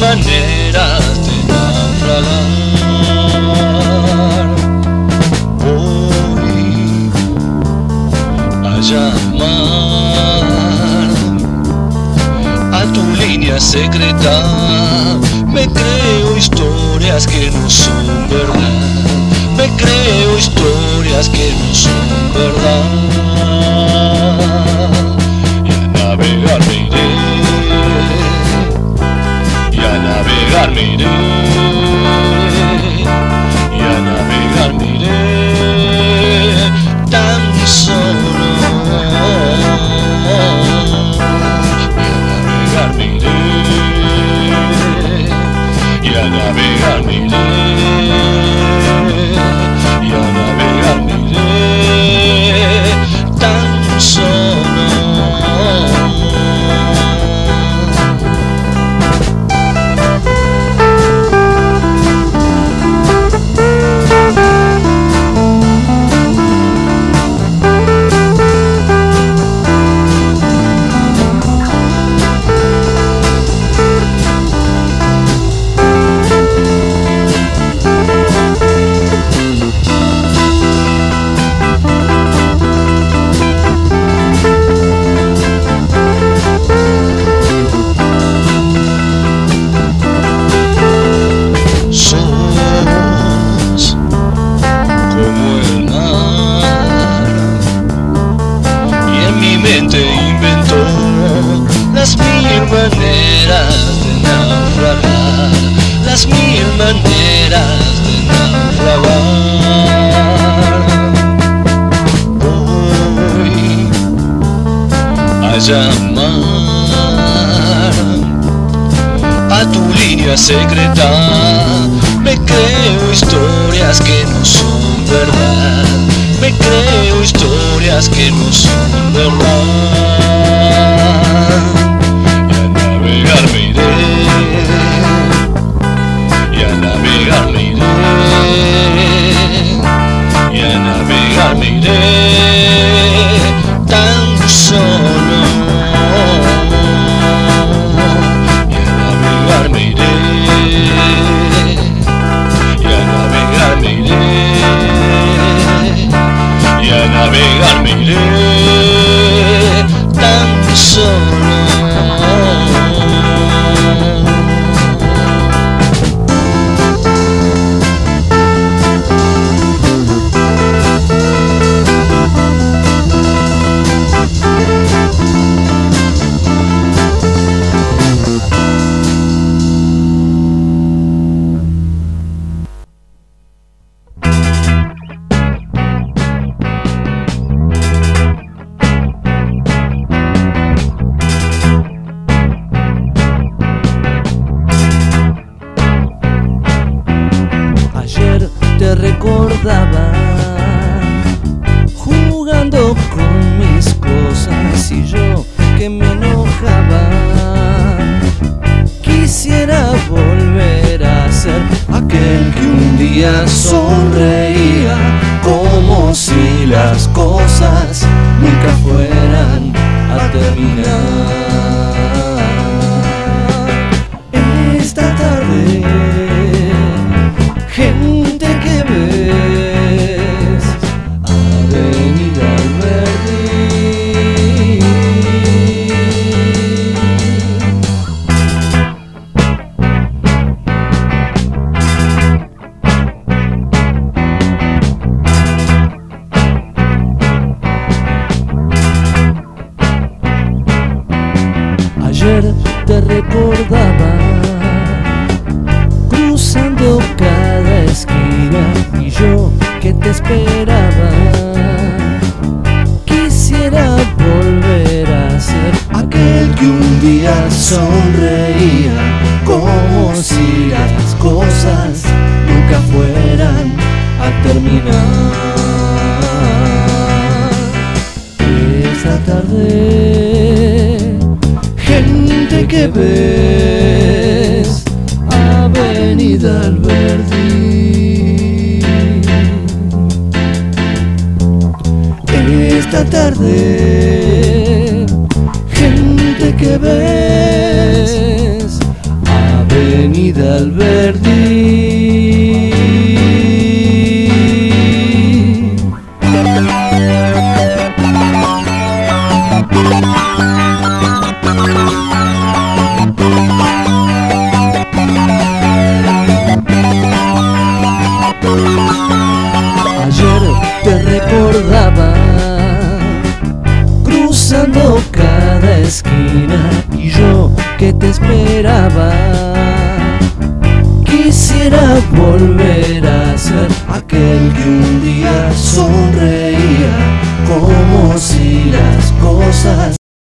maneras de naufragar. Voy a llamar a tu línea secreta. Me creo historias que no son verdad. Me creo historias que no son verdad. Navegar me iré. Y a navegar me iré. Tan solo. Y a navegar me iré. Y a navegar me maneras de naufragar. Voy a llamar a tu línea secreta. Me creo historias que no son verdad. Me creo historias que no son verdad. Navegar jugando con mis cosas y yo que me enojaba. Quisiera volver a ser aquel que un día sonreía como si las cosas nunca fueran a terminar. Recordaba cruzando cada esquina y yo que te esperaba. Quisiera volver a ser aquel que un día sonreía como si las cosas nunca fueran a terminar. Ves, Avenida Alberdi. Esta tarde, Ayer te recordaba cruzando cada esquina y yo que te esperaba. Quisiera volver a ser aquel que un día sonreía como si las cosas